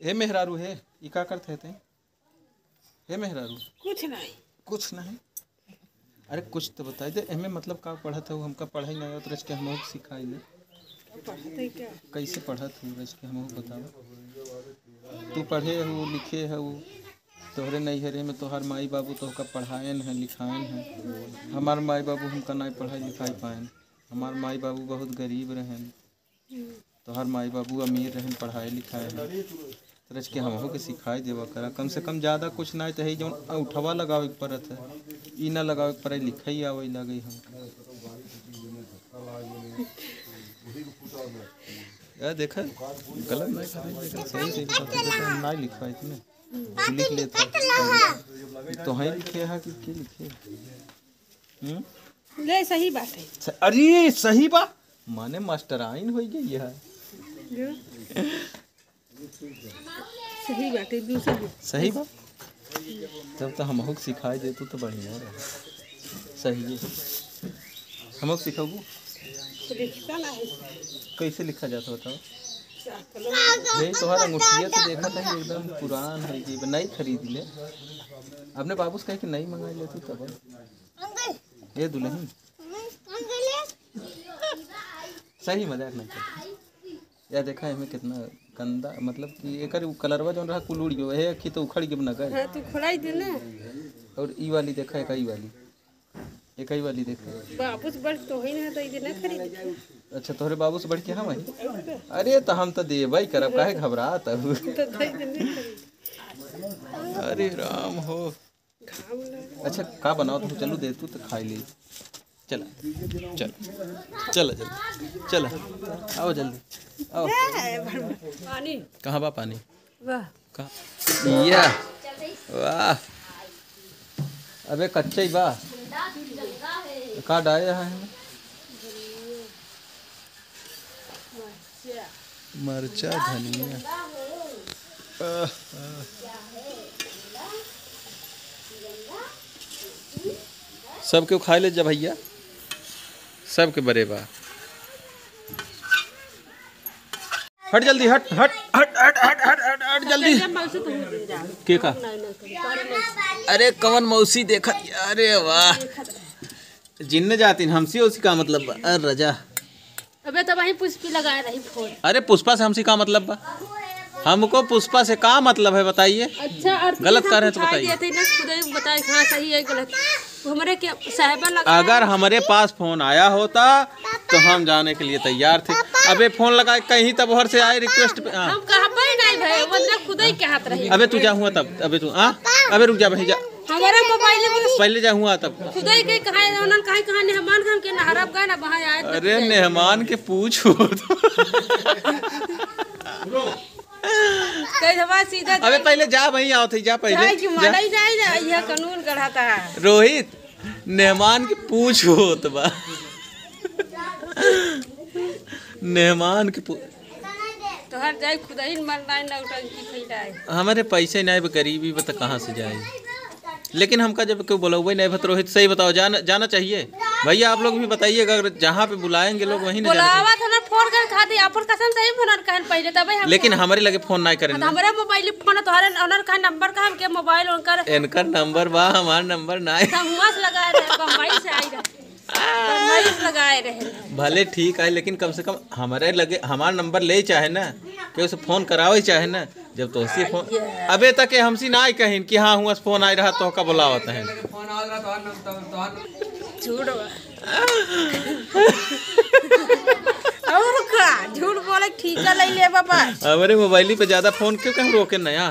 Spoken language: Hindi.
हे मेहरारू हे ई का करते थे हे मेहरारू। कुछ नहीं। कुछ नहीं? अरे कुछ तो बताई दे एमे मतलब का पढ़त हो? हमका पढ़ाई नहीं होत रच के हम सिखाई दे पढ़ते कैसे पढ़त हो रच के हम बतावा तू पढ़े हो लिखे हो तोहरे नैहरे में तोहर माई बाबू तोहका पढ़ाएन हैं लिखाएन है। हमार माई बाबू हमका नहीं पढ़ाई लिखाई पाएन। हमार माई बाबू बहुत गरीब रहन। तोहर माई बाबू अमीर रहन पढ़ाए लिखाए हैं। रच के हमहू के सिखाई देवा करा। कम से कम ज़्यादा कुछ नहीं तो है जौन उठवा लगावे के पड़त है। ई ना लगावे के पड़े लिखई आवे लगे हम। यार देखा गलत नहीं कर सही सही हम नहीं लिखवाई थी लिख लेता। तो है लिखे है कि के लिखे हम्म? ले सही बात है। अरे सही बा। माने मास्टराइन हो गई है। जो सही बात है दूसरी सही बा जब तो हमहू के सिखाई दे तू तो बढ़िया रहे सही है। हमहू के सिखाबू तो कैसे लिखा जाता बताओ? कलम यही अंगूठिया तो देखा था एकदम पुरान है कि नहीं खरीद ले अपने बाबू से कहे कि नहीं मंगा ले तू तब? ये दुल्हन। सही मज़ाक नहीं करता। या देखा हमें कितना गंदा मतलब कि एकर कलरवा जौन रहा कुल उड़ है अखी तो उखड़ गयो न गए हाँ तू खोलाई दे ना और ई वाली देखा एक ई वाली। एक ही वाली देखा वापस बढ़ तो ही ना तो इधर ना खरीद। अच्छा तोहरे बाबू से बढ़ के हम आई अरे तो हम तो देबई करब काहे घबरात हूँ तो दही नहीं खरीद। अरे राम हो। अच्छा का बनाओ तुम चलो दे तू तो खाई ली। चला चल चला जल्दी चला आओ जल्दी आओ। पानी। कहाँ बा पानी? वाह। कहाँ? या वाह। अबे कच्चा ही बा। का डाले है? मरचा धनिया। सब क्यों खा ले जा भैया? सब बड़े बा। हट जल्दी हट हट हट हट हट हट हट हट जल्दी। के का? अरे कवन मौसी देखत अरे वाह। जिन्ने जाती हमसी उसी का मतलब बा। अरे रजा। अबे तो वहीं पुष्पी लगा रही फ़ोन। अरे पुष्पा से हमसी का मतलब बा। हमको पुष्पा से का मतलब है बताइए। अच्छा गलत कर रहे हैं तो बताइए। बताए हाँ सही है गलत। हमारे क्या साहिबा लगा अगर हमारे पास फ़ोन आया होता तो हम जाने के लिए तैयार थे। अबे फ़ोन लगा कहीं तब हर से आए रिक्वेस्ट पे? हाँ। हम कहा पर नहीं भाई मतलब खुद ही कहत रही। अबे तू जा हुआ तब अबे तू हाँ? अबे रुक जा भाई जा हमारा मोबाइल में पहले जा हुआ तब। खुद ही के कहा उन्होंने कहा कहा मेहमान खान के नहरब गए ना वहाँ आए तो अरे मेहमान के पूछो कई सीधा अबे पहले जा वहीं आओ थे जा पहले। जा। माना ही जाए ना यह कानून है। रोहित मेहमान के पूछ होत बा। मेहमान के पूछ तो हर जाए खुद मरना ना उटंकी फैलाए हमारे पैसे बा गरीबी बता कहाँ से जाए। लेकिन हमका जब कोई बोला नहीं बता रोहित सही बताओ जाना जाना चाहिए? भैया आप लोग भी बताइए अगर जहाँ पे बुलाएँगे लोग वहीं नहीं जाना था ना फ़ोन कर खा दी अपन कसम से ही फ़ोन कहन पहले तब हम लेकिन हमारे लगे फ़ोन नहीं करें हमारे मोबाइल फ़ोन तो हरे ओनर का नंबर का हमके मोबाइल उनकर इनका नंबर बा हमारा नंबर नहीं। हम हुआ से लगाए रहे बम्बई से आई रहे। बम्बई से लगाए रहे। भले ठीक है लेकिन कम से कम हमारे लगे हमारा नंबर ले ही चाहे ना कि उसे फ़ोन करावे चाहे ना जब तो उसी फ़ोन अबे तक हमसी ना आई कहीं कि हाँ हुआ फ़ोन आई रहा तो का बुलावत है। झूठ और का झूठ बोले ठीक है ले ले बाबा अरे मोबाइल पे ज़्यादा फ़ोन क्यों कहीं रोके नया?